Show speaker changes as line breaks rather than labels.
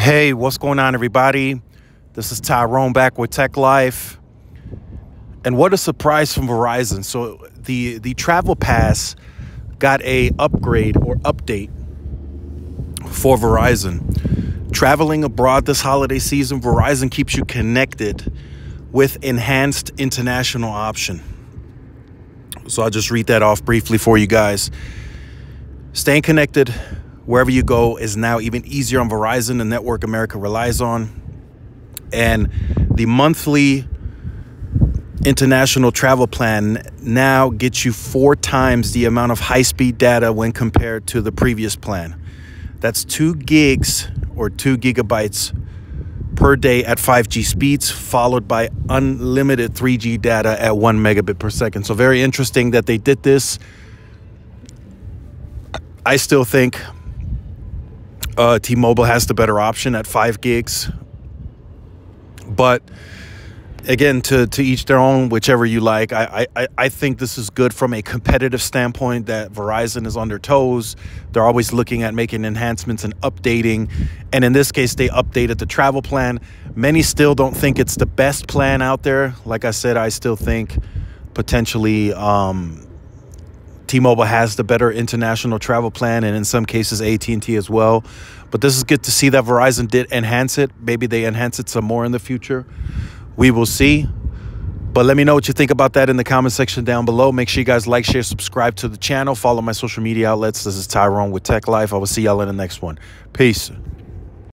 Hey, what's going on, everybody? This is Tyrone back with Tech Life. And what a surprise from Verizon. So the the travel pass got a upgrade or update for Verizon. Traveling abroad this holiday season, Verizon keeps you connected with enhanced international option. So I'll just read that off briefly for you guys. Staying connected wherever you go is now even easier on Verizon, the network America relies on. And the monthly international travel plan now gets you four times the amount of high speed data when compared to the previous plan. That's two gigs or two gigabytes per day at 5G speeds, followed by unlimited 3G data at one megabit per second. So, very interesting that they did this. I still think uh, T Mobile has the better option at five gigs. But again, to, to each their own, whichever you like. I, I, I think this is good from a competitive standpoint that Verizon is on their toes. They're always looking at making enhancements and updating. And in this case, they updated the travel plan. Many still don't think it's the best plan out there. Like I said, I still think potentially um, T-Mobile has the better international travel plan, and in some cases AT&T as well. But this is good to see that Verizon did enhance it. Maybe they enhance it some more in the future. We will see. But let me know what you think about that in the comment section down below. Make sure you guys like, share, subscribe to the channel. Follow my social media outlets. This is Tyrone with Tech Life. I will see y'all in the next one. Peace.